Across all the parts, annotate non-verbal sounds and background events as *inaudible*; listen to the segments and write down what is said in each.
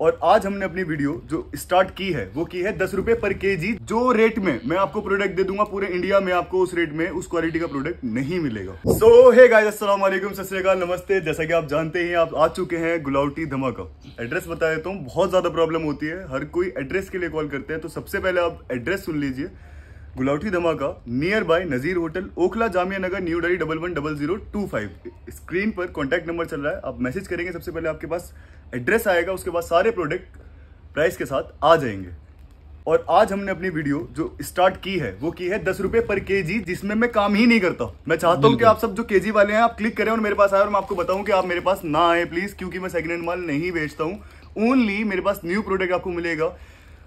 और आज हमने अपनी वीडियो जो स्टार्ट की है, वो की है दस रुपए पर केजी जो रेट में मैं आपको प्रोडक्ट दे दूँगा पूरे इंडिया में, आपको उस रेट में उस क्वालिटी का प्रोडक्ट नहीं मिलेगा। सो हे गाइस अस्सलाम सत नमस्ते। जैसा कि आप जानते हैं आप आ चुके हैं गुलावटी धमाका। एड्रेस बता देता हूँ, बहुत ज़्यादा प्रॉब्लम होती है। हर कोई एड्रेस के लिए कॉल करते हैं तो सबसे पहले आप एड्रेस सुन लीजिए। गुलावटी धमाका nearby Nazir hotel Okhla Jamia Nagar new Delhi double one double zero two five screen पर कॉन्टैक्ट नंबर चल रहा है आप मैसेज करेंगे सबसे पहले आपके पास एड्रेस आएगा उसके बाद सारे प्रोडक्ट प्राइस के साथ आ जाएँगे। और आज हमने अपनी वीडियो जो स्टार्ट की है वो की है दस रुपए पर केजी जिसमें मैं काम ही नहीं करता। मैं चाहता हूँ कि आप सब जो केजी वाले हैं आप क्लिक करें और मेरे पास आए और मैं आपको बताऊँ कि आप मेरे पास ना आए प्लीज़ क्योंकि मैं सेकंड हैंड माल नहीं बेचता हूँ। ओनली मेरे पास न्यू प्रोडक्ट आपको मिलेगा।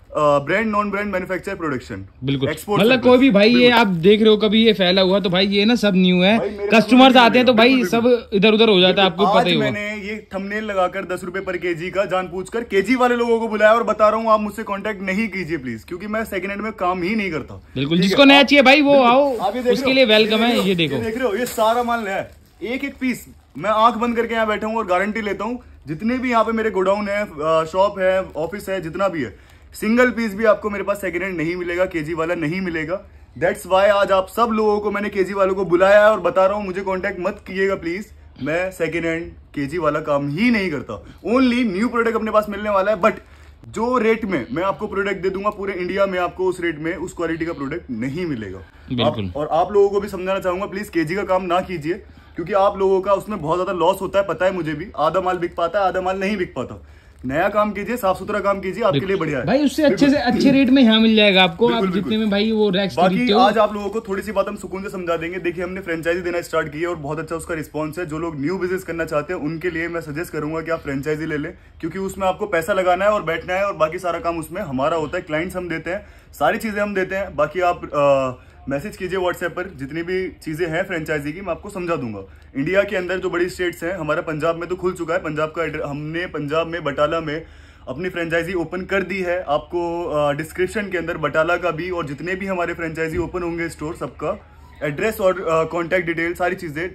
Brand non brand manufacture production. बिल्कुल। मतलब कोई भी भाई ये आप देख रहे हो कभी ये फैला हुआ तो भाई ये ना सब न्यू है। कस्टमर्स आते हैं तो भाई सब इधर उधर हो जाता है आपको पता ही मैंने ये थंबनेल लगाकर दस रुपए पर केजी का जान पूछ कर केजी वाले लोगों को बुलाया और बता रहा हूँ आप मुझसे कॉन्टेक्ट नहीं कीजिए प्लीज़ क्योंकि मैं सेकंड हैंड में काम ही नहीं करता। बिल्कुल जिसको नया चाहिए भाई वो आओ उसके लिए वेलकम है ये देखो। देख रहे हो ये सारा माल नया है। एक एक पीस मैं आँख बंद करके यहाँ बैठा हूँ और गारंटी लेता हूँ जितने भी यहाँ पे मेरे गोडाउन है शॉप है ऑफ़िस है जितना भी है सिंगल पीस भी आपको मेरे पास सेकेंड हैंड नहीं मिलेगा केजी वाला नहीं मिलेगा। दैट्स वाई आज आप सब लोगों को मैंने केजी वालों को बुलाया है और बता रहा हूँ मुझे कांटेक्ट मत कीजिएगा प्लीज़ मैं सेकेंड हैंड केजी वाला काम ही नहीं करता। ओनली न्यू प्रोडक्ट अपने पास मिलने वाला है बट जो रेट में मैं आपको प्रोडक्ट दे दूँगा पूरे इंडिया में आपको उस रेट में उस क्वालिटी का प्रोडक्ट नहीं मिलेगा। आप, और आप लोगों को भी समझाना चाहूँगा प्लीज़ केजी का काम ना कीजिए क्योंकि आप लोगों का उसमें बहुत ज़्यादा लॉस होता है पता है मुझे भी। आधा माल बिक पाता है आधा माल नहीं बिक पाता। नया काम कीजिए साफ़ सुथरा काम कीजिए आपके लिए बढ़िया है। भाई उससे अच्छे से अच्छे रेट में यहाँ मिल जाएगा आपको आप जितने में भाई वो रैक्स बाकी आज आप लोगों को थोड़ी सी बात हम सुकून से समझा देंगे। देखिए हमने फ्रेंचाइजी देना स्टार्ट की है और बहुत अच्छा उसका रिस्पॉन्स है। जो लोग न्यू बिज़नेस करना चाहते हैं उनके लिए मैं सजेस्ट करूँगा कि आप फ्रेंचाइजी ले लें क्योंकि उसमें आपको पैसा लगाना है और बैठना है और बाकी सारा काम उसमें हमारा होता है। क्लाइंट्स हम देते हैं सारी चीज़ें हम देते हैं। बाकी आप मैसेज कीजिए व्हाट्सएप पर, जितनी भी चीज़ें हैं फ्रेंचाइजी की, मैं आपको समझा दूँगा। इंडिया के अंदर जो बड़ी स्टेट्स हैं, हमारा पंजाब में तो खुल चुका है। पंजाब का हमने पंजाब में बटाला में अपनी फ्रेंचाइजी ओपन कर दी है। आपको डिस्क्रिप्शन के अंदर बटाला का भी और जितने भी हमारे फ्रेंचाइजी ओपन होंगे स्टोर सबका एड्रेस और कॉन्टैक्ट डिटेल सारी चीज़ें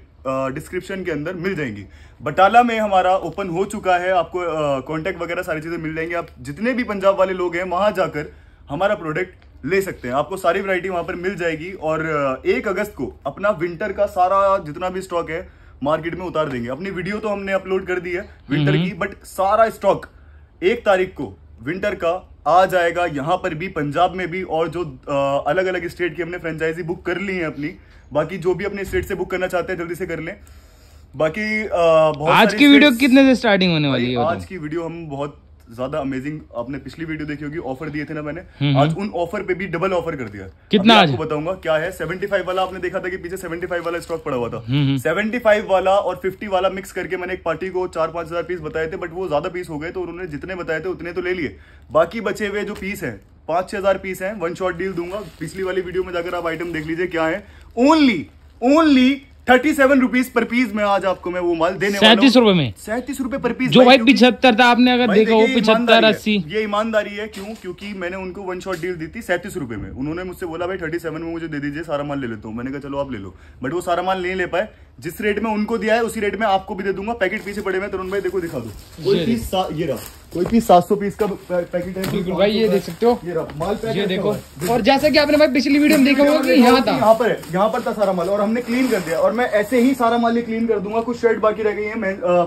डिस्क्रिप्शन के अंदर मिल जाएँगी। बटाला में हमारा ओपन हो चुका है। आपको कॉन्टैक्ट वगैरह सारी चीज़ें मिल जाएँगी। आप जितने भी पंजाब वाले लोग हैं, वहाँ जाकर हमारा प्रोडक्ट ले सकते हैं। आपको सारी वैरायटी वहाँ पर मिल जाएगी और एक अगस्त को अपना विंटर का सारा जितना भी स्टॉक है मार्केट में उतार देंगे। अपनी वीडियो तो हमने अपलोड कर दी है विंटर। की बट सारा स्टॉक एक तारीख को विंटर का आ जाएगा। यहाँ पर भी पंजाब में भी और जो अलग अलग स्टेट की हमने फ्रेंचाइजी बुक कर ली है अपनी। बाकी जो भी अपने स्टेट से बुक करना चाहते हैं जल्दी से कर लें। बाकी आज की वीडियो कितने से स्टार्टिंग होने वाली है आज की वीडियो हम बहुत ज़्यादा अमेजिंग आपने पिछली वीडियो देखी होगी ऑफ़र दिए थे ना मैंने। हम्म, आज हम्म। उन ऑफ़र पे भी डबल ऑफ़र कर दिया। कितना आपको बताऊँगा क्या है। 75 वाला आपने देखा था कि पीछे 75 वाला स्टॉक पड़ा हुआ था। 75 हम्म, वाला और 50 वाला मिक्स करके मैंने एक पार्टी को चार पाँच हज़ार पीस बताए थे बट वो ज़्यादा पीस हो गए तो उन्होंने जितने बताए थे उतने तो ले लिए। बाकी बचे हुए जो पीस है पाँच छह हज़ार पीस है वन शॉट डील दूँगा। पिछली वाली वीडियो में जाकर आप आइटम देख लीजिए क्या है। Only only thirty seven rupees per piece में आज आपको मैं वो माल देने सैतीस रुपए में? सैतीस रुपए पर पीस। जो भाई पिछहत्तर था आपने अगर देखा वो पिछहत्तर अस्सी। ये ईमानदारी है क्यों? क्योंकि मैंने उनको वन शॉट डील दी थी सैतीस रुपए में। उन्होंने मुझसे बोला भाई थर्टी सेवन में मुझे दे दीजिए सारा माल ले लेता हूँ। मैंने कहा चलो आप ले लो। बट वो सारा माल नहीं ले पाए। जिस रेट में उनको दिया है उसी रेट में आपको भी दे दूँगा। पैकेट पीछे पड़े हुए तरुण भाई देखो दिखा दो। कोई पीस ये रहा। कोई पीस सात सौ पीस का पैकेट है बिल्कुल भाई ये देख सकते हो। ये रहा। माल पैकेट ये देखो। और जैसा कि आपने भाई पिछली वीडियो में देखा होगा कि यहाँ था। यहाँ पर यहाँ पर था सारा माल और हमने क्लीन कर दिया। और मैं ऐसे ही सारा माल ही क्लीन कर दूँगा। कुछ शर्ट बाकी रह गई है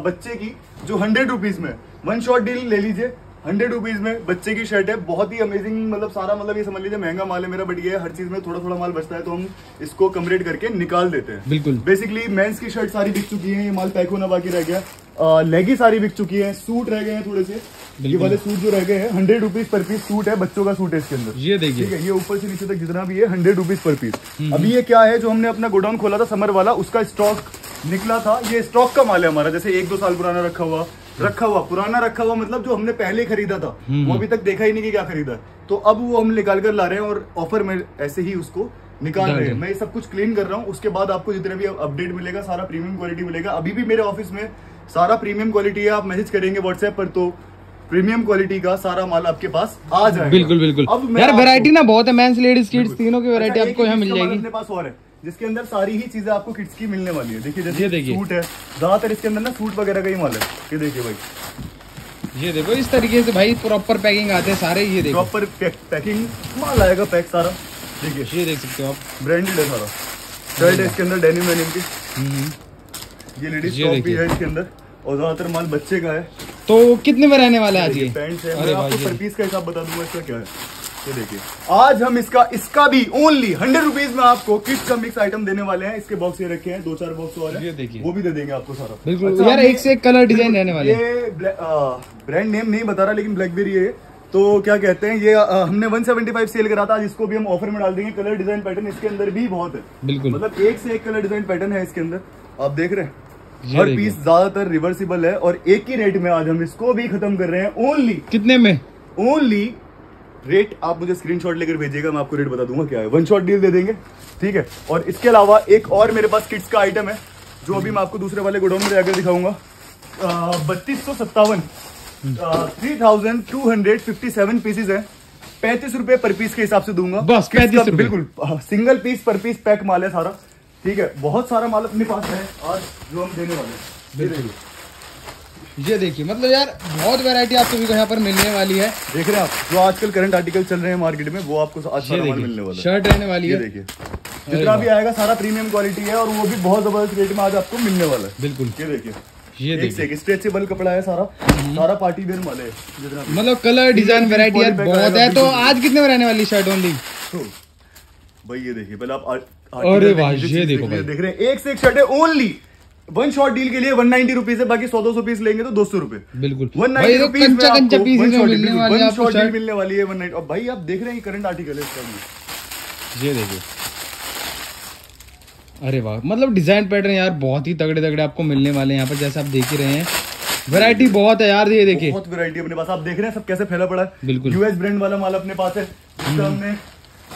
बच्चे की जो हंड्रेड रुपीज़ में। वन शॉट डील ले लीजिए। हंड्रेड रुपीज़ में बच्चे की शर्ट है। बहुत ही अमेजिंग मतलब सारा मतलब ये समझ लीजिए महँगा माल है मेरा बट ये हर चीज़ में थोड़ा थोड़ा माल बचता है तो हम इसको कमरेट करके निकाल देते हैं। बिल्कुल। बेसिकली मेंस की शर्ट सारी बिक चुकी है ये माल पैक होना बाकी रह गया। लेगी सारी बिक चुकी है सूट रह गए हैं थोड़े से। ये वाले सूट जो रह गए हैं hundred rupees per piece suit है बच्चों का सूट है इसके अंदर। ये देखिए। ठीक है ये ऊपर से नीचे तक जितना भी है हंड्रेड रुपीज़ पर पीस अभी ये क्या है जो हमने अपना गोडाउन खोला था समर वाला उसका स्टॉक निकला था। ये स्टॉक का माल है हमारा जैसे एक दो साल पुराना रखा हुआ। रखा हुआ पुराना रखा हुआ मतलब जो हमने पहले खरीदा था हम्म, वो अभी हम्म। तक देखा ही नहीं कि क्या खरीदा तो अब वो हम निकाल कर ला रहे हैं और ऑफ़र में ऐसे ही उसको निकाल रहे हैं। मैं ये सब कुछ क्लीन कर रहा हूँ। उसके बाद आपको जितने भी अपडेट मिलेगा सारा प्रीमियम क्वालिटी मिलेगा। अभी भी मेरे ऑफ़िस में सारा प्रीमियम क्वालिटी है आप मैसेज करेंगे व्हाट्सएप पर तो प्रीमियम क्वालिटी का सारा माल आपके पास आ जाएगा। बिल्कुल बिल्कुल। अब यार वैरायटी ना बहुत है। मेंस लेडीज़ किड्स तीनों की वैरायटी अच्छा, आपको यहाँ मिल जाएगी। अपने पास और है। जिसके अंदर सारी ही चीज़ें आपको किड्स की मिलने वाली है। देखिए जैसे देखिए। सूट है ज़्यादातर इसके अंदर ना सूट वगैरह का ही माल है। ये देखिए भाई। ये देखो इस तरीके से भाई प्रॉपर पैकिंग आते हैं सारे ये देखो। प्रॉपर पैकिंग माल आएगा पैक सारा। देखिए। ये देख सकते हो आप। ब्रांडेड है सारा। शर्ट है इसके अंदर डेनिम वेनिम की। हम्म। ये लेडीज़ टॉप भी है इसके अंदर। और ज़्यादातर माल बच्चे का है। तो कितने में रहने वाला है आज ये? पैंट है। मैं आपको पर पीस का हिसाब बता दूँगा इसका क्या है। ये देखिए आज हम इसका इसका भी ओनली हंड्रेड रुपीज़ में आपको किड्स का मिक्स आइटम देने वाले हैं। इसके बॉक्स ये रखे हैं दो चार बॉक्स और ये देखिए। वो भी दे देंगे आपको सारा। बिल्कुल। अच्छा, यार एक से एक कलर डिज़ाइन रहने वाले ये ब्रांड नेम नहीं बता रहा लेकिन ब्लैकबेरी है। तो क्या कहते हैं ये अ, हमने 175 सेल करा था। आज इसको भी हम ऑफ़र में डाल देंगे। कलर डिज़ाइन पैटर्न इसके अंदर भी बहुत है। बिल्कुल। मतलब एक से एक कलर डिज़ाइन पैटर्न है इसके अंदर। आप देख रहे हैं। हर पीस ज़्यादातर रिवर्सिबल है और एक ही रेट में आज हम इसको भी खत्म कर रहे हैं। ओनली कितने में? ओनली रेट आप मुझे स्क्रीनशॉट लेकर भेजिएगा मैं आपको रेट बता दूँगा क्या है। वन शॉट डील दे देंगे ठीक है? और इसके अलावा एक और मेरे पास किड्स का आइटम है जो अभी मैं आपको दूसरे वाले गोडाउन में जाकर दिखाऊँगा। बत्तीस सौ सत्तावन। Three thousand two hundred fifty seven pieces है। पैंतीस रुपए पर पीस के हिसाब से दूँगा। बस, Kids 35 का रुपए। बिल्कुल single piece per piece pack माल है सारा ठीक है? बहुत सारा माल अपने पास है आज जो हम देने वाले हैं। ये देखिए। मतलब यार बहुत वैरायटी आपको भी यहाँ पर मिलने वाली है। देख रहे हैं आप जो आजकल करंट आर्टिकल चल रहे हैं मार्केट में वो आपको आज माल मिलने वाला है। शर्ट रहने वाली है। देखिए। जितना भी आएगा सारा प्रीमियम क्वालिटी है और वो भी बहुत ज़बरदस्त रेट में आज आपको मिलने वाला है। बिल्कुल। ये देखिए। ये देखिए। स्ट्रेचेबल कपड़ा है सारा। सारा पार्टी वेयर वाले जितना मतलब कलर डिज़ाइन वेरायटी यार बहुत है। तो आज कितने में रहने वाली शर्ट ओनली तो, भाई ये देखिए पहले आप अरे वाह, ये देखो देख रहे हैं एक से एक शर्ट है ओनली वन शॉट डील के लिए वन नाइनटी रुपीज़ है बाकी सौ दो सौ पीस लेंगे तो दो सौ रुपए। बिल्कुल। वन नाइनटी रुपीज़ कंचा पीसेस में मिलने वाली है है वन नाइट और भाई आप देख रहे हैं करंट आर्टिकल है इसका ये देखिए। अरे वाह मतलब डिज़ाइन पैटर्न यार बहुत ही तगड़े तगड़े आपको मिलने वाले हैं यहाँ पर जैसे आप देख ही रहे हैं। वैरायटी बहुत है यार ये देखिए। बहुत वैरायटी अपने पास। आप देख रहे हैं सब कैसे फैला पड़ा है। बिल्कुल। यूएस ब्रांड वाला माल अपने पास है। हमने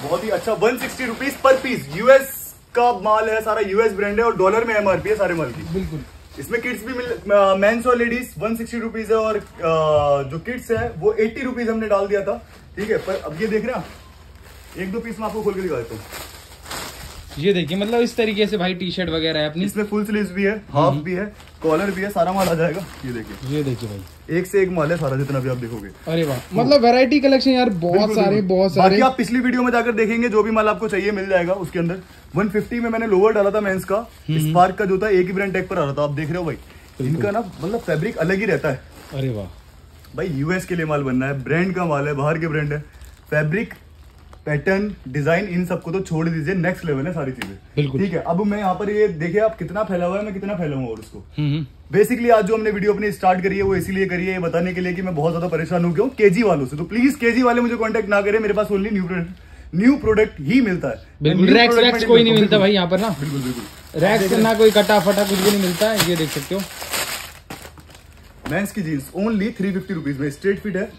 बहुत ही अच्छा one sixty rupees per piece US का माल है सारा यूएस ब्रांड है और डॉलर में एमआरपी है सारे माल की। बिल्कुल। इसमें किड्स भी मिल मेंस और लेडीज़ वन सिक्सटी रुपीज़ है और अ, जो किड्स है वो एट्टी रुपीज़ हमने डाल दिया था। ठीक है पर अब ये देख रहे हैं एक दो पीस मैं आपको खोल के दिखा देता हूँ। ये देखिए मतलब इस तरीके से भाई टी शर्ट वगैरह है अपनी। इसमें फुल स्लीव भी है हाफ़ भी है कॉलर भी है सारा माल आ जाएगा। ये देखिए। ये देखिए भाई। एक से एक माल है सारा जितना भी आप देखोगे। अरे वाह मतलब वैरायटी कलेक्शन यार बहुत सारे। बहुत सारे। आप पिछली वीडियो में जाकर देखेंगे जो भी माल आपको चाहिए मिल जाएगा उसके अंदर। 150 में मैंने लोअर डाला था मेंस का। स्पार्क का जूता एक ही ब्रांड टैग पर आ रहा था आप देख रहे हो भाई? इनका ना मतलब फैब्रिक अलग ही रहता है। अरे वाह। भाई यूएस के लिए माल बनना है ब्रांड का माल है बाहर के ब्रांड है। फैब्रिक पैटर्न डिज़ाइन इन सबको तो छोड़ दीजिए नेक्स्ट लेवल है सारी चीज़ें। बिल्कुल। ठीक है अब मैं यहाँ पर ये देखिए आप कितना फैला हुआ है मैं कितना फैला हुआ और उसको। हम्म हम्म। बेसिकली आज जो हमने वीडियो अपनी स्टार्ट करी है वो इसीलिए करी है ये बताने के लिए कि मैं बहुत ज़्यादा परेशान हो। गया हूँ क्यों? केजी वालों से। तो प्लीज़ केजी वाले मुझे कॉन्टेक्ट ना करें मेरे पास ओनली न्यू न्यू प्रोडक्ट ही मिलता है। रैक्स रैक्स कोई नहीं मिलता। भाई यहाँ पर ना। बिल्कुल बिल्कुल। रैक्स ना कोई कटा फटा कुछ भी नहीं मिलता है ये देख सकते हो। मेंस की jeans only three fifty rupees में। स्ट्रेट फिट है।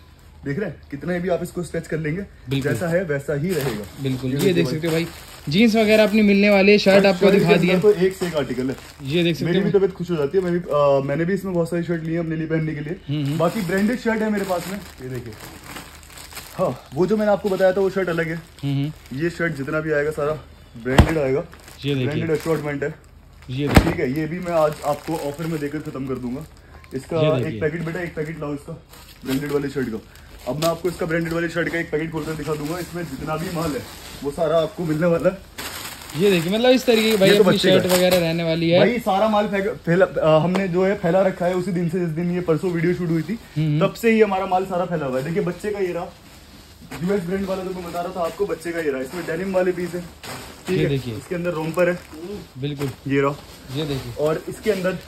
देख रहे हैं? कितना भी आप इसको स्ट्रेच कर लेंगे जैसा है वैसा ही रहेगा। बिल्कुल ये ये देख सकते हो भाई। जीन्स वगैरह अपनी मिलने वाली है शर्ट आपको दिखा दिया तो एक से एक आर्टिकल है। ये देख सकते मेरी भी तबीयत खुश हो जाती है मैं भी अ, मैंने भी इसमें बहुत सारी शर्ट ली है अपने लिए पहनने के हम्म, लिए बाकी ब्रांडेड शर्ट है मेरे पास में। ये देखिए। हाँ वो जो मैंने आपको बताया था वो शर्ट अलग है। ये शर्ट जितना भी आएगा सारा ब्रांडेड आएगा। ये ब्रांडेड असॉर्टमेंट है। ये ठीक है ये भी मैं आज आपको ऑफ़र में देकर खत्म कर दूँगा। इसका एक पैकेट बेटा एक पैकेट लाओ इसका ब्रांडेड वाली शर्ट का। अब मैं आपको इसका ब्रांडेड वाली शर्ट का एक पैकेट खोलकर दिखा दूँगा। इसमें जितना भी माल है वो सारा आपको मिलने वाला है। ये देखिए मतलब इस तरीके की भाई तो अपनी शर्ट वगैरह रहने वाली है। भाई सारा माल फैला हमने जो है फैला रखा है उसी दिन से जिस दिन ये परसों वीडियो शूट हुई थी। तब से ही हमारा माल सारा फैला हुआ है। देखिए बच्चे का ये रहा। यूएस ब्रांड वाला जो मैं बता रहा था आपको बच्चे का ये रहा इसमें डेनिम वाले पीस है। ठीक है देखिए। इसके अंदर रोम्पर है। बिल्कुल। ये रहा। ये देखिए। और इसके अंदर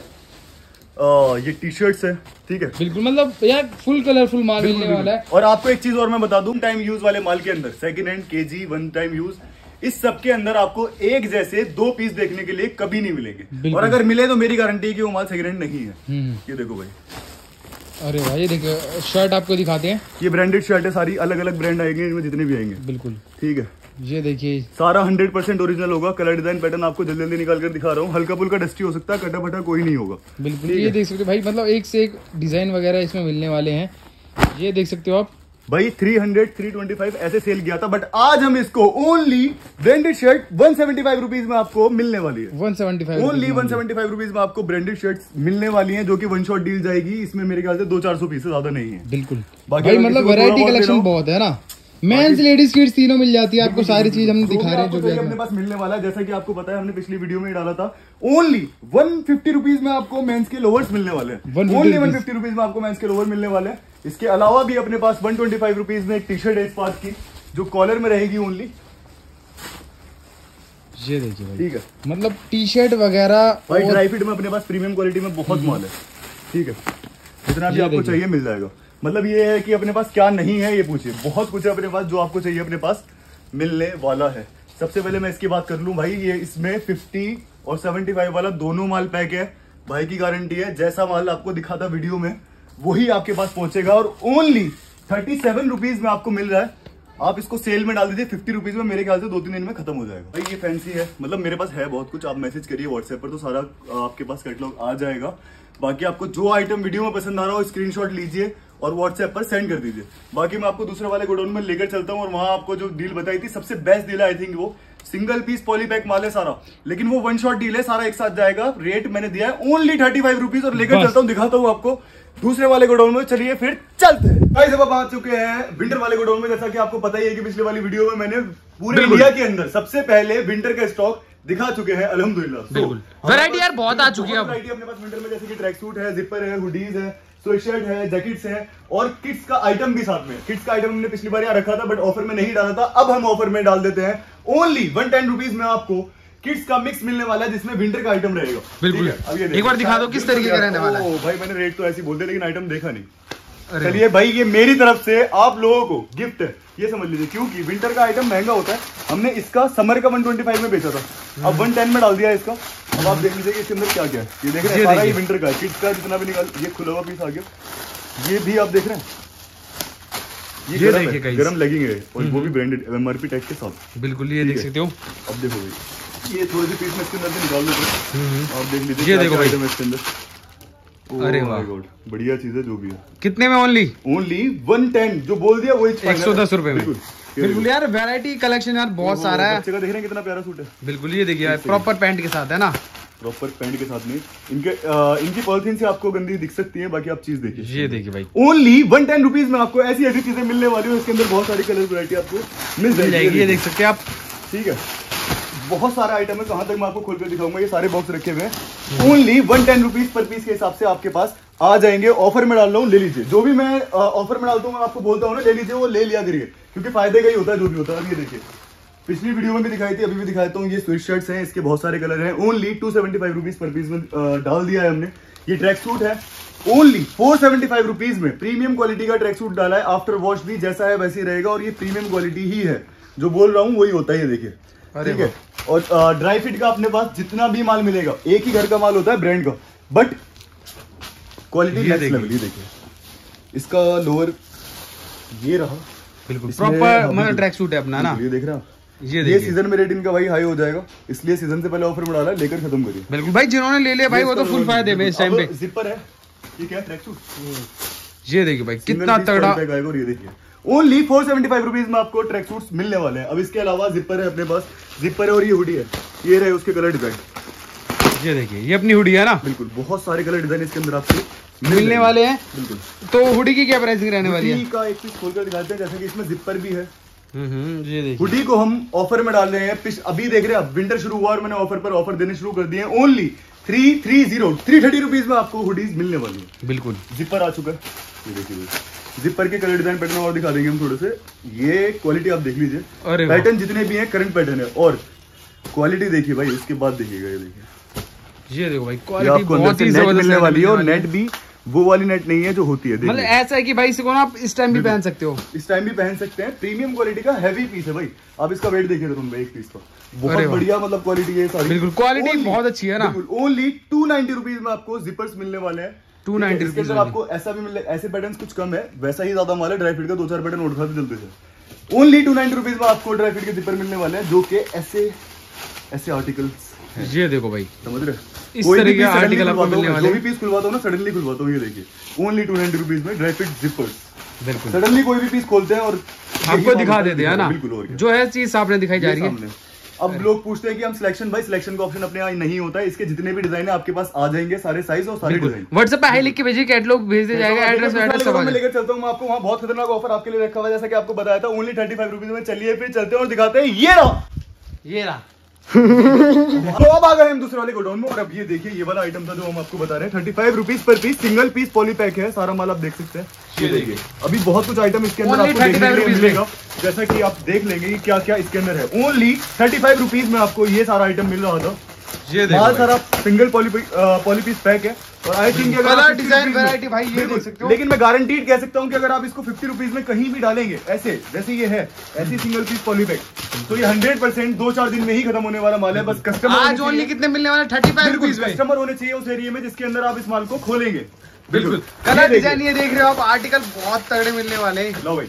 अ, ये टी शर्ट्स है। ठीक है। बिल्कुल मतलब यार फुल कलरफुल माल मिलने वाला है। और आपको एक चीज़ और मैं बता दूँ टाइम यूज़ वाले माल के अंदर। सेकंड हैंड के जी वन टाइम यूज़ इस सब के अंदर आपको एक जैसे दो पीस देखने के लिए कभी नहीं मिलेंगे। और अगर मिले तो मेरी गारंटी है कि वो माल सेकंड हैंड नहीं है। हम्म। ये देखो भाई। अरे भाई ये देखिए शर्ट आपको दिखाते हैं। ये ब्रांडेड शर्ट है सारी अलग अलग ब्रांड आएँगे इनमें जितने भी आएँगे। बिल्कुल। ठीक है। ये देखिए सारा हंड्रेड परसेंट ओरिजिनल होगा कलर डिज़ाइन पैटर्न आपको जल्दी जल्दी निकाल कर दिखा रहा हूँ। हल्का पुल्का डस्टी हो सकता है कटा फटा कोई नहीं होगा। बिल्कुल ये देख सकते हो भाई मतलब एक से एक डिज़ाइन वगैरह इसमें मिलने वाले हैं। ये देख सकते हो आप भाई 300 325 ऐसे सेल किया था बट आज हम इसको ओनली ब्रांडेड शर्ट 175 रुपीज़ में आपको मिलने वाली है। One seventy five only 175 rupees में आपको ब्रांडेड शर्ट्स मिलने वाली हैं जो कि वन शॉट डील जाएगी। इसमें मेरे ख्याल से दो चार सौ पीस ज़्यादा नहीं है। बिल्कुल। बाकी मतलब वैरायटी कलेक्शन बहुत है ना। मेंस लेडीज़ किड्स तीनों मिल जाती है आपको सारी चीज़ हम दिखा रहे हैं जो भी अपने पास मिलने वाला है जैसा कि आपको पता है हमने पिछली वीडियो में ही डाला था। ओनली वन फिफ्टी रुपीज़ में आपको मेंस के लोवर्स मिलने वाले हैं। ओनली वन फिफ्टी रुपीज़ में आपको मेंस के लोवर मिलने वाले हैं। इसके अलावा भी अपने पास वन ट्वेंटी फाइव रुपीज़ में एक टी शर्ट है स्पार्क की जो कॉलर में रहेगी ओनली ये देखिए भाई। ठीक है। मतलब टी शर्ट वगैरह भाई ड्राई फिट में अपने पास प्रीमियम क्वालिटी में बहुत माल है। ठीक है। जितना भी आपको चाहिए मिल जाएगा। मतलब ये है कि अपने पास क्या नहीं है ये पूछिए। बहुत कुछ है अपने पास जो आपको चाहिए अपने पास मिलने वाला है। सबसे पहले मैं इसकी बात कर लूँ भाई ये इसमें 50 और 75 वाला दोनों माल पैक है। भाई की गारंटी है जैसा माल आपको दिखा था वीडियो में वही आपके पास पहुंचेगा और ओनली थर्टी सेवन रुपीज़ में आपको मिल रहा है। आप इसको सेल में डाल दीजिए फिफ्टी रुपीज़ में मेरे ख्याल से दो तीन दिन में खत्म हो जाएगा। भाई ये फैंसी है। मतलब मेरे पास है बहुत कुछ आप मैसेज करिए व्हाट्सएप पर तो सारा आपके पास कैटलॉग आ जाएगा। बाकी आपको जो आइटम वीडियो में पसंद आ रहा हो स्क्रीनशॉट लीजिए और व्हाट्सएप पर सेंड कर दीजिए। बाकी मैं आपको दूसरे वाले गोडाउन में लेकर चलता हूँ और वहाँ आपको जो डील बताई थी सबसे बेस्ट डील आई थिंक वो। सिंगल पीस पॉलीपैक माल है सारा। लेकिन वो वन शॉट डील है सारा एक साथ जाएगा। रेट मैंने दिया है ओनली थर्टी फाइव रुपीज़ और लेकर चलता हूँ दिखाता हूँ आपको। दूसरे वाले गोडाउन में चलिए फिर चलते हैं। भाई जब आप आ चुके हैं विंटर वाले गोडाउन में जैसा कि आपको पता ही है कि पिछले वाली वीडियो में मैंने पूरे इंडिया के अंदर सबसे पहले विंटर का स्टॉक दिखा चुके हैं बिल्कुल। हमारे यार बहुत आ चुकी है अब। वैरायटी अपने पास विंटर में जैसे कि ट्रैक सूट है जिपर है हुडीज है स्वेटशर्ट है जैकेट्स है और किड्स का आइटम भी साथ में। किड्स का आइटम हमने पिछली बार यहाँ रखा था बट ऑफ़र में नहीं डाला था। अब हम ऑफ़र में डाल देते हैं। ओनली वन टेन रुपीज़ में आपको किड्स का मिक्स मिलने वाला है जिसमें विंटर का आइटम रहेगा। बिल्कुल। ये एक बार दिखा दो किस तरीके का रहने वाला है। भाई मैंने रेट तो ऐसे ही बोल दिया लेकिन आइटम देखा नहीं। चलिए भाई ये मेरी तरफ़ से आप लोगों को गिफ्ट है। ये समझ लीजिए क्योंकि विंटर का आइटम महँगा होता है। हमने इसका समर का 125 में बेचा था। अब 110 में डाल दिया इसका। अब आप देख लीजिए इसके अंदर क्या क्या है। ये देख रहे हैं ये सारा ही विंटर का है। किड्स का जितना भी निकाल ये खुला हुआ पीस आ गया। ये भी आप देख रहे हैं। ये गरम guys। गरम लगेंगे और वो भी ब्रांडेड एमआरपी टैग के साथ। बिल्कुल ये देख सकते हो। अब देखो भाई। ये थोड़ी सी पीस में इसके अंदर निकाल देते हैं। आप देख लीजिए ये देखो भाई। इसके अंदर। Oh अरे वाह। बढ़िया चीज़ है जो भी है। कितने में ओनली ओनली वन टेन जो बोल दिया वही एक सौ दस रुपए में। बिल्कुल। यार वैरायटी कलेक्शन यार बहुत सारा है। देख रहे हैं कितना प्यारा सूट है। बिल्कुल ये देखिए यार प्रॉपर पैंट के साथ है ना? प्रॉपर पैंट के साथ में इनके आ, इनकी पॉलिथीन से आपको गंदी दिख सकती है बाकी आप चीज़ देखिए। ये देखिए भाई। ओनली वन टेन रुपीज़ में आपको ऐसी ऐसी चीज़ें मिलने वाली है इसके अंदर बहुत सारी कलर वैरायटी आपको मिल जाएगी। ये देख सकते हैं आप। ठीक है। बहुत सारा आइटम है कहाँ तक मैं आपको खोल कर दिखाऊँगा ये सारे बॉक्स रखे हुए हैं। Only one ten rupees per piece के हिसाब से आपके पास आ जाएँगे। ऑफ़र में डाल रहा हूँ ले लीजिए। जो भी मैं ऑफ़र में डालता हूँ मैं आपको बोलता हूँ ना ले लीजिए वो ले लिया करिए। क्योंकि फ़ायदे का ही होता है जो भी होता है। अब ये देखिए पिछली वीडियो में भी दिखाई थी अभी भी दिखाता हूँ ये स्विच शर्ट्स हैं इसके बहुत सारे कलर हैं। Only two seventy five rupees per piece में डाल दिया है हमने। ये ट्रैक सूट है। Only four seventy five rupees में प्रीमियम क्वालिटी का ट्रैक सूट डाला है। आफ्टर वॉश भी जैसा है वैसे ही रहेगा और ये प्रीमियम क्वालिटी ही है। जो बोल रहा हूँ वही होता है ये देखिए। ठीक है? और ड्राई फिट का अपने पास जितना भी माल मिलेगा एक ही घर का माल होता है ब्रांड का। बट क्वालिटी नेक्स्ट देखिए। लेवल ये देखिए। इसका लोअर ये रहा। बिल्कुल प्रॉपर मतलब ट्रैक सूट है अपना ना? ये देख रहे आप? ये ये सीज़न में रेट इनका भाई हाई हो जाएगा इसलिए सीज़न से पहले ऑफ़र में डाला लेकर खत्म करिए। बिल्कुल भाई जिन्होंने ले लिया भाई वो तो फुल फ़ायदे में इस टाइम पे। जिपर है ये क्या ट्रैक सूट ये देखिए भाई कितना तगड़ा ये देखिए। Only four seventy five rupees में आपको ट्रैक सूट मिलने वाले हैं। अब इसके अलावा जिपर है अपने पास। जिपर है और ये हुडी है। ये रहे उसके कलर डिज़ाइन ये देखिए ये अपनी हुडी है ना? बिल्कुल बहुत सारे कलर डिज़ाइन इसके अंदर आपको मिलने वाले हैं। बिल्कुल। तो हुडी की क्या प्राइसिंग रहने वाली है? का एक पीस खोलकर दिखाते हैं जैसे कि इसमें जिपर भी है। हम्म हम्म, हुडी को हम ऑफ़र में डाल रहे हैं। पिछ- अभी देख रहे हैं विंटर शुरू हुआ और मैंने ऑफ़र पर ऑफ़र देने शुरू कर दिए only three three zero three thirty rupees में आपको हुडीज मिलने वाली है। बिल्कुल। जिपर आ चुका है। ये देखिए। जिपर के कलर डिज़ाइन पैटर्न और दिखा देंगे हम थोड़े से। ये क्वालिटी आप देख लीजिए। पैटर्न जितने भी हैं करंट पैटर्न है। और क्वालिटी देखिए भाई उसके बाद देखिएगा ये देखिए। ये देखो भाई क्वालिटी बहुत ही नेट मिलने वाली है और नेट भी वो वाली नेट नहीं है जो होती है मतलब ऐसा है कि भाई इसको ना आप इस टाइम भी पहन सकते हो। इस टाइम भी पहन सकते हैं। प्रीमियम क्वालिटी का हैवी पीस है भाई। आप इसका वेट देखिए तुम भाई एक पीस का। बहुत बढ़िया मतलब क्वालिटी है सारी। बिल्कुल, Only- बहुत अच्छी है ना। ओनली टू नाइनटी रुपीज़ में आपको जिपर्स मिलने वाले हैं। 290 ठीक है, इसके रुपीज़ आपको ऐसा भी मिले ऐसे पैटर्न कुछ कम है वैसा ही ज़्यादा ड्राई फिट का दो चार पैटर्न और खाते चलते थे ओनली टू नाइनटी रुपीज़ में आपको ड्राई के जिपर मिलने वाले हैं जो कि ऐसे ऐसे आर्टिकल्स ये देखो भाई। समझ रहे इस भी तरह के piece आपको मिलने वाले जो भी पीस खुलवाता हूँ ना सडनली खुलवाता हूँ ये देखिए। ओनली टू नाइनटी रुपीज़ में ड्राई फिट जिपर्स बिल्कुल। सडनली कोई भी पीस खोलते हैं और आपको दिखा देते हैं ना? बिल्कुल जो है चीज़ सामने दिखाई जा रही है। अब लोग पूछते हैं कि हम सिलेक्शन भाई सिलेक्शन का ऑप्शन अपने यहाँ नहीं होता है। इसके जितने भी डिज़ाइन है आपके पास आ जाएँगे सारे साइज़ और सारे डिज़ाइन व्हाट्सएप पे हाई लिख के भेजिए कैटलॉग भेज दिया जाएगा एड्रेस एड्रेस सब मैं लेकर चलता हूँ मैं आपको वहाँ बहुत खतरनाक ऑफ़र आपके लिए रखा हुआ है जैसा कि आपको बताया था ओनली थर्टी फाइव रुपीज़ में चलिए फिर चलते हैं और दिखाते हैं ये रहा। ये रहा। तो अब आ गए हम दूसरे वाले गोडाउन में और अब ये देखिए ये वाला आइटम था जो हम आपको बता रहे हैं। Thirty five rupees per piece single piece polypack है सारा माल आप देख सकते हैं। ये देखिए अभी बहुत कुछ आइटम इसके अंदर आपको देखने के लिए मिलेगा। जैसा कि आप देख लेंगे कि क्या क्या इसके अंदर है। ओनली थर्टी फाइव रुपीज़ में आपको ये सारा आइटम मिल रहा था। ये सारा सिंगल पॉली पीस पैक है। और आई थिंक अगर Colour, आप 50 design, rupees में- variety भाई ये देख सकते हो। लेकिन मैं गारंटीड कह सकता हूँ कि अगर आप इसको फिफ्टी रुपीज़ में कहीं भी डालेंगे ऐसे जैसे ये है ऐसी सिंगल पीस पॉली पैक तो ये हंड्रेड परसेंट दो चार दिन में ही खत्म होने वाला माल है बस कस्टमर आज ओनली कितने मिलने वाले? थर्टी फाइव रुपीज़ कस्टमर होने चाहिए उस एरिया में जिसके अंदर आप इस माल को खोलेंगे। बिल्कुल। कलर डिज़ाइन ये देख रहे हो आप आर्टिकल बहुत तगड़े मिलने वाले हैं। लो भाई।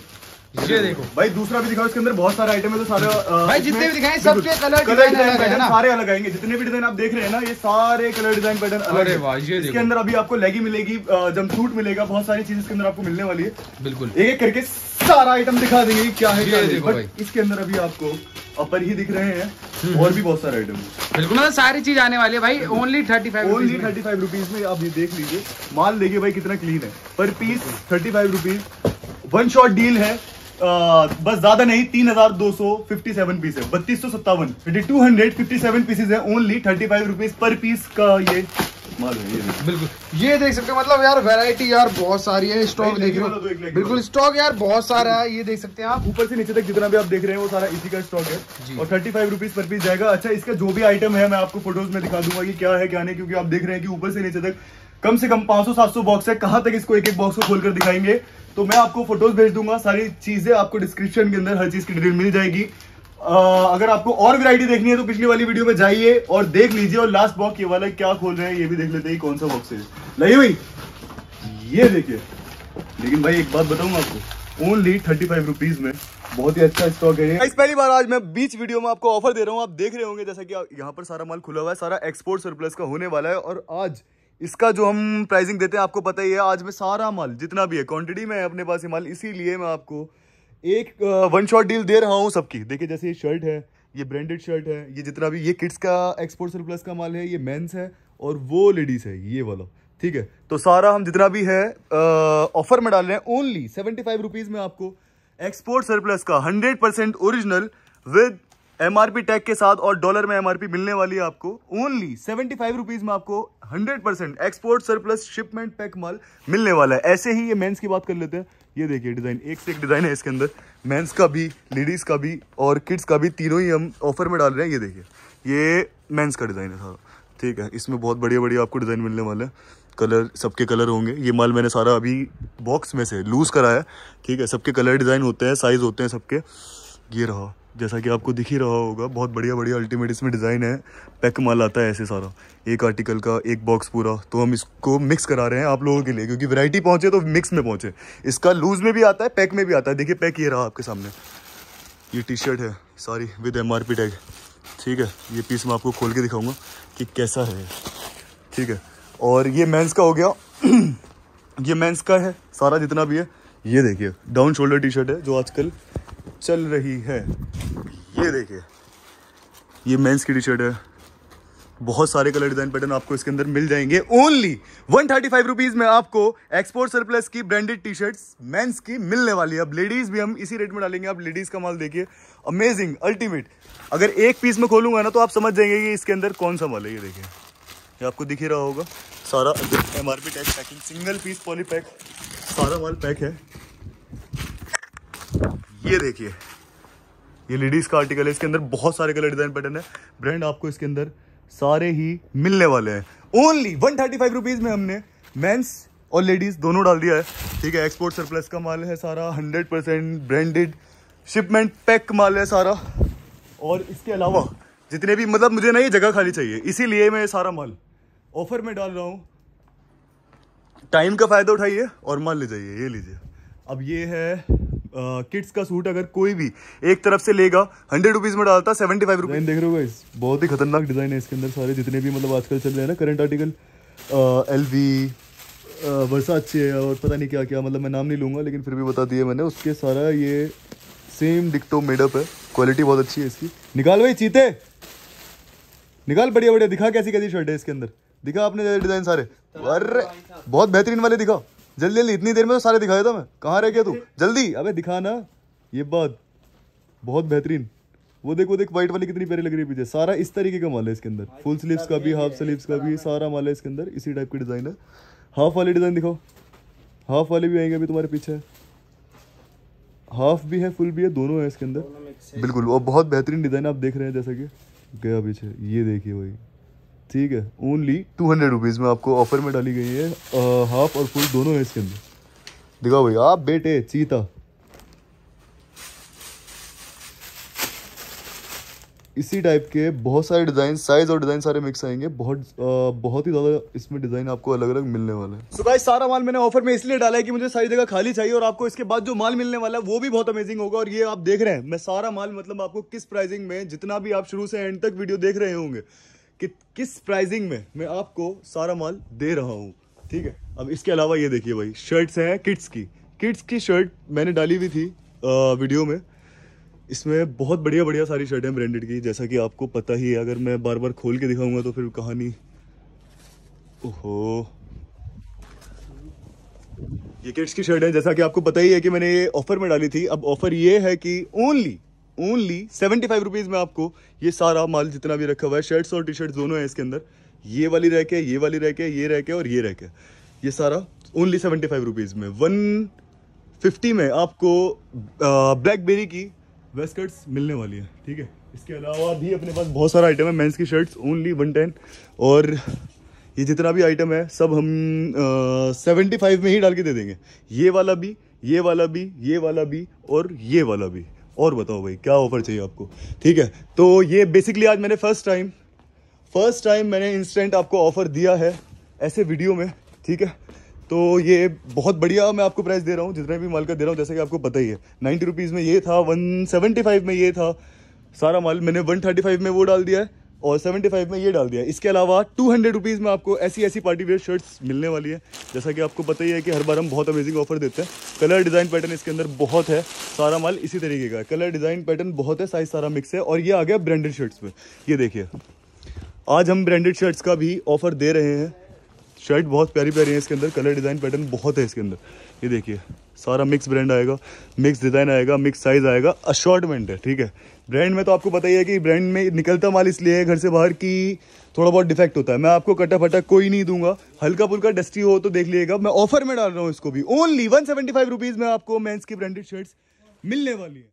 ये देखो। भाई दूसरा भी दिखाओ इसके अंदर बहुत सारे आइटम है तो सारे भाई जितने भी दिखाए। सबके कलर design डिज़ाइन पैटर्न? सारे अलग आएँगे। जितने भी डिज़ाइन आप देख रहे हैं ना ये सारे कलर डिज़ाइन पैटर्न अलग अरे है। वाह, ये इसके अंदर अभी आपको लेगी मिलेगी जंपसूट मिलेगा बहुत सारी चीज़ इसके अंदर आपको मिलने वाली है। बिल्कुल। एक एक करके सारा आइटम दिखा देंगे क्या है। इसके अंदर अभी आपको अपर ही दिख रहे हैं और भी बहुत सारे आइटम बिल्कुल मतलब सारी चीज़ आने वाली है भाई only thirty five only thirty five rupees में आप ये देख लीजिए। माल देखिए भाई कितना क्लीन है। Per piece thirty five rupees one shot deal है। आ, बस ज़्यादा नहीं तीन हज़ार दो सौ फिफ्टी सेवन पीस है बत्तीस सौ सत्तावन। Two hundred fifty seven pieces है only thirty five rupees per piece का ये है। बिल्कुल। ये देख सकते हो मतलब यार वैरायटी यार बहुत सारी है स्टॉक देख रहे हो बिल्कुल स्टॉक यार बहुत सारा है ये देख सकते हैं आप। ऊपर से नीचे तक जितना भी आप देख रहे हैं वो सारा इसी का स्टॉक है। और thirty five rupees per piece जाएगा। अच्छा इसका जो भी आइटम है मैं आपको फ़ोटोज़ में दिखा दूँगा कि क्या है क्या नहीं क्योंकि आप देख रहे हैं कि ऊपर से नीचे तक कम से कम 500-700 बॉक्स है। कहाँ तक इसको एक एक बॉक्स को खोलकर दिखाएँगे? तो मैं आपको फ़ोटोज़ भेज दूँगा सारी चीज़ें आपको डिस्क्रिप्शन के अंदर हर चीज़ की डिटेल मिल जाएगी। अ, अगर आपको और वैरायटी देखनी है तो पिछली वाली वीडियो में जाइए और देख लीजिए और लास्ट बॉक्स ये वाला क्या खोल रहे हैं ये भी देख लेते हैं कौन सा बॉक्स है। लाइए भाई ये देखिए। लेकिन भाई एक बात बताऊँगा आपको ओनली थर्टी फाइव रुपीज़ में बहुत ही अच्छा स्टॉक है इस पहली बार आज मैं बीच वीडियो में आपको ऑफ़र दे रहा हूँ। आप देख रहे होंगे जैसा कि यहाँ पर सारा माल खुला हुआ है सारा एक्सपोर्ट सरप्लस का होने वाला है और आज इसका जो हम प्राइसिंग देते हैं, आपको पता ही है, आज मैं सारा माल, जितना भी है क्वांटिटी में है अपने पास ये माल, इसीलिए मैं आपको एक वन शॉट डील दे रहा हूँ सबकी। देखिए, जैसे ये शर्ट है, ये ब्रांडेड शर्ट है, ये जितना भी, ये किड्स का एक्सपोर्ट सरप्लस का माल है, ये मेंस है, और वो लेडीज़ है, ये वाला। ठीक है? तो सारा हम जितना भी है ऑफ़र में डाल रहे हैं ओनली सेवेंटी फाइव रुपीज़ में आपको एक्सपोर्ट सरप्लस का hundred percent original with MRP tag के साथ और डॉलर में एमआरपी मिलने वाली है आपको। ओनली सेवेंटी फाइव रुपीज़ में आपको hundred percent export surplus shipment pack माल मिलने वाला है। ऐसे ही ये मेंस की बात कर लेते हैं। ये देखिए डिज़ाइन एक से एक डिज़ाइन है इसके अंदर। मेंस का भी लेडीज़ का भी और किड्स का भी तीनों ही हम ऑफ़र में डाल रहे हैं। ये देखिए, ये मेंस का डिज़ाइन है सारा। ठीक है, इसमें बहुत बढ़िया बढ़िया आपको डिज़ाइन मिलने वाले हैं। कलर सबके कलर होंगे। ये माल मैंने सारा अभी बॉक्स में से लूज कराया। ठीक है, सबके कलर डिज़ाइन होते हैं साइज़ होते हैं सबके। ये रहा। जैसा कि आपको दिख ही रहा होगा, बहुत बढ़िया बढ़िया अल्टीमेट इसमें डिज़ाइन है। पैक माल आता है ऐसे सारा। एक आर्टिकल का, एक बॉक्स पूरा। तो हम इसको मिक्स करा रहे हैं आप लोगों के लिए, क्योंकि वैरायटी पहुँचे तो मिक्स में पहुँचे। इसका लूज में भी आता है पैक में भी आता है। देखिए पैक ये रहा आपके सामने। ये टी शर्ट है, sorry with M R P tag ठीक है, ये पीस मैं आपको खोल के दिखाऊँगा कि कैसा है। ठीक है, और ये मेंस का हो गया। *clears throat* ये मेंस का है, सारा जितना भी है। ये देखिए डाउन शोल्डर टी शर्ट है, जो आजकल चल रही है। ये देखिए। ये मेंस की टी शर्ट है। बहुत सारे कलर डिज़ाइन पैटर्न आपको इसके अंदर मिल जाएँगे। Only one thirty five rupees में आपको एक्सपोर्ट सरप्लस की ब्रांडेड टी शर्ट्स मेंस की मिलने वाली है। अब लेडीज़ भी हम इसी रेट में डालेंगे। आप लेडीज़ का माल देखिए। अमेजिंग अल्टीमेट अगर एक पीस में खोलूँगा ना तो आप समझ जाएँगे कि इसके अंदर कौन सा माल है। ये देखिए। ये आपको दिख ही रहा होगा। सारा M R P packing single piece poly pack सारा माल पैक है। ये देखिए। ये लेडीज़ का आर्टिकल है, इसके अंदर बहुत सारे कलर डिज़ाइन पैटर्न है। ब्रांड आपको इसके अंदर सारे ही मिलने वाले हैं। Only one thirty five rupees में हमने मेंस और लेडीज़ दोनों डाल दिया है। ठीक है एक्सपोर्ट सरप्लस का माल है सारा hundred percent branded shipment pack माल है सारा। और इसके अलावा जितने भी मतलब मुझे ना ये जगह खाली चाहिए, इसीलिए मैं ये सारा माल ऑफ़र में डाल रहा हूँ। टाइम का फ़ायदा उठाइए और माल ले जाइए, ये लीजिए। अब ये है किड्स का सूट अगर कोई भी एक तरफ़ से लेगा हंड्रेड रुपीज़ में डालता सेवेंटी फाइव रुपीज़ देख रहे हो गाइस बहुत ही खतरनाक डिज़ाइन है इसके अंदर सारे, जितने भी मतलब आजकल चल रहे हैं ना current article L V Varsha अच्छी है और पता नहीं क्या क्या मतलब मैं नाम नहीं लूँगा, लेकिन फिर भी बता दिया मैंने, उसके सारा ये सेम डिक्टो मेडअप है। क्वालिटी बहुत अच्छी है इसकी। निकाल भाई, चीते! निकाल बढ़िया बढ़िया दिखा कैसी कैसी शर्ट है इसके अंदर। दिखा आपने डिज़ाइन सारे। अरे, बहुत बेहतरीन वाले दिखाओ। जल्दी जल्दी, इतनी देर में तो सारे दिखाया था मैं। कहाँ रह गया तू? जल्दी। अबे, दिखा ना। ये बात बहुत बेहतरीन। वो देख वो देख व्हाइट वाली कितनी प्यारी लग रही है पीछे। सारा इस तरीके का माल है इसके अंदर। फुल स्लीव्स का भी हाफ़ स्लीव्स का भी, सारा माल है इसके अंदर। इसी टाइप की डिज़ाइन है। हाफ़ वाली डिज़ाइन दिखाओ। हाफ़ वाले भी आएँगे अभी तुम्हारे पीछे। हाफ़ भी है फुल भी है, दोनों है इसके अंदर। बिल्कुल और बहुत बेहतरीन डिज़ाइन आप देख रहे हैं जैसा कि। गया पीछे। ये देखिए भाई। ठीक है ओनली टू हंड्रेड रुपीज़ में आपको ऑफ़र में डाली गई है हाफ़ और फुल दोनों है इसके अंदर। दिखाओ भाई आप बेटे चीता। इसी टाइप के बहुत सारे डिज़ाइन साइज़ और डिज़ाइन सारे मिक्स आएँगे बहुत आ, बहुत ही ज़्यादा इसमें डिज़ाइन आपको अलग अलग मिलने वाला है। So guys, सारा माल मैंने ऑफ़र में इसलिए डाला है कि मुझे सारी जगह खाली चाहिए और आपको इसके बाद जो माल मिलने वाला है वो भी बहुत अमेजिंग होगा और ये आप देख रहे हैं। मैं सारा माल मतलब आपको किस प्राइसिंग में जितना भी आप शुरू से एंड तक वीडियो देख रहे होंगे। कि किस प्राइसिंग में मैं आपको सारा माल दे रहा हूँ? ठीक है? अब इसके अलावा ये देखिए भाई शर्ट्स हैं किड्स की। किड्स की शर्ट मैंने डाली हुई थी आ, वीडियो में। इसमें बहुत बढ़िया बढ़िया सारी शर्टें ब्रांडेड की जैसा कि आपको पता ही है। अगर मैं बार बार खोल के दिखाऊँगा तो फिर कहानी ओहो। ये किड्स की शर्ट है जैसा कि आपको पता ही है कि मैंने ये ऑफ़र में डाली थी। अब ऑफ़र ये है कि only only seventy five rupees में आपको ये सारा माल जितना भी रखा हुआ है शर्ट्स और टी शर्ट दोनों है इसके अंदर। ये वाली रह के ये वाली रह के ये रह के और ये रह के ये सारा ओनली सेवेंटी फाइव रुपीज़ में। वन फिफ्टी में आपको ब्लैकबेरी की वेस्कर्ट्स मिलने वाली है, ठीक है? इसके अलावा भी अपने पास बहुत सारा आइटम है मेंस की शर्ट्स ओनली वन टेन और ये जितना भी आइटम है, सब हम सेवेंटी फाइव में ही डाल के दे देंगे। ये वाला भी, ये वाला भी, ये वाला भी और ये वाला भी। और बताओ भाई, क्या ऑफ़र चाहिए आपको? ठीक है तो ये बेसिकली आज मैंने फ़र्स्ट टाइम फ़र्स्ट टाइम मैंने इंस्टेंट आपको ऑफ़र दिया है ऐसे वीडियो में, ठीक है? तो ये बहुत बढ़िया मैं आपको प्राइस दे रहा हूँ, जितने भी माल का दे रहा हूँ, जैसे कि आपको पता ही है, नाइन्टी रुपीज़ में ये था वन सेवेंटी फाइव में ये था, सारा माल मैंने वन थर्टी फाइव में वो डाल दिया है। और सेवेंटी फाइव में ये डाल दिया इसके अलावा टू हंड्रेड रुपीज़ में आपको ऐसी ऐसी पार्टी वेयर शर्ट्स मिलने वाली है, जैसा कि आपको पता ही है कि हर बार हम बहुत अमेजिंग ऑफ़र देते हैं। कलर डिज़ाइन पैटर्न इसके अंदर बहुत है, सारा माल इसी तरीके का है। कलर डिज़ाइन पैटर्न बहुत है साइज़ सारा मिक्स है और ये आ गया ब्रांडेड शर्ट्स पे ये देखिए, आज हम ब्रांडेड शर्ट्स का भी ऑफ़र दे रहे हैं। शर्ट बहुत प्यारी प्यारी है इसके अंदर कलर डिज़ाइन पैटर्न बहुत है इसके अंदर। ये देखिए, सारा मिक्स ब्रांड आएगा मिक्स डिज़ाइन आएगा मिक्स साइज़ आएगा अशॉर्टमेंट है, ठीक है। ब्रांड में तो आपको बताइए कि ब्रांड में निकलता माल इसलिए घर से बाहर की थोड़ा बहुत डिफेक्ट होता है। मैं आपको कटा फटा कोई नहीं दूँगा। हल्का फुल्का डस्टी हो तो देख लीजिएगा। मैं ऑफ़र में डाल रहा हूँ इसको भी। Only one seventy five rupees में आपको मेंस की ब्रांडेड शर्ट्स मिलने वाली है।